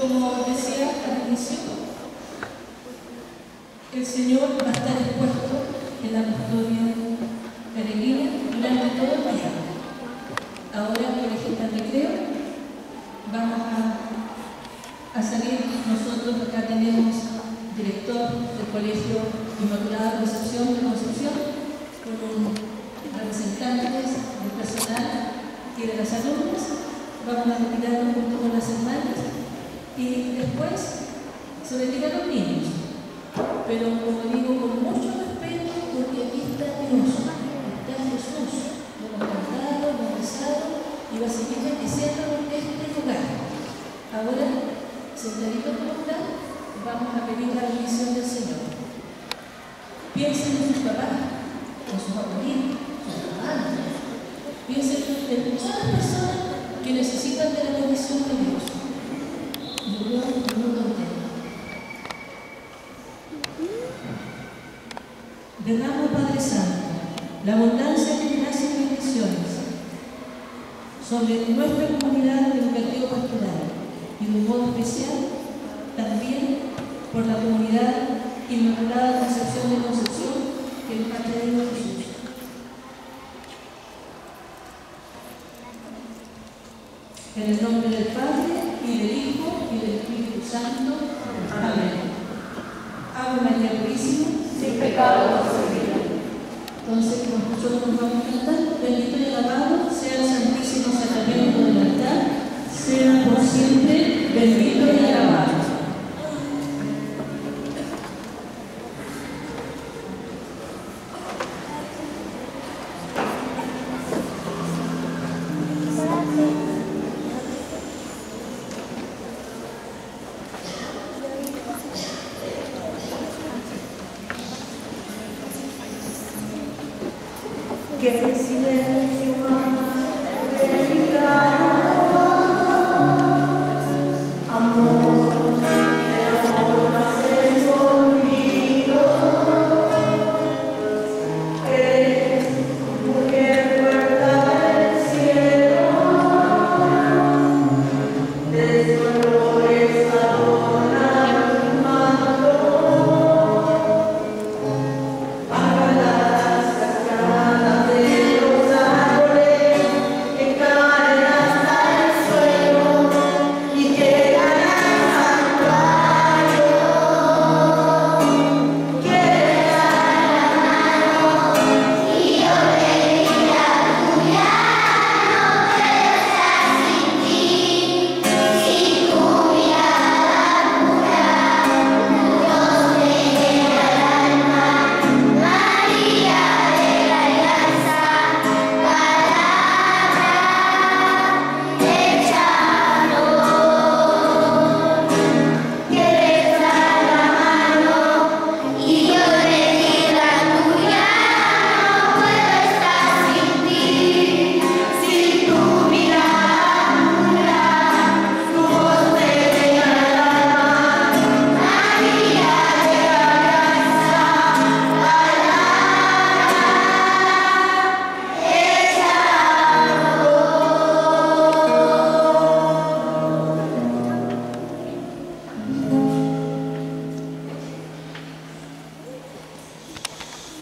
como decía al inicio, el Señor va a estar expuesto en la custodia peregrina durante todo el día. Ahora, por ejemplo, en recreo, vamos a, salir nosotros, acá tenemos director del Colegio Inmaculada Concepción de Concepción, sentadito vamos a pedir la bendición del Señor. Piensen en sus papás, en sus abuelitos, sus hermanos. Piensen en todas las personas que necesitan de la bendición de Dios. Y Dios lo Padre Santo, la abundancia de gracias y bendiciones sobre nuestra comunidad educativa pastoral y de un modo especial también por la comunidad Inmaculada Concepción de Concepción que nos ha traído Jesús. En el nombre del Padre, y del Hijo, y del Espíritu Santo. Amén. Ave María Purísima. sin pecado concebida. Entonces, nosotros nos vamos cantando, bendito y alabado sea el Santísimo Que el